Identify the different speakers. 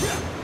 Speaker 1: Yeah!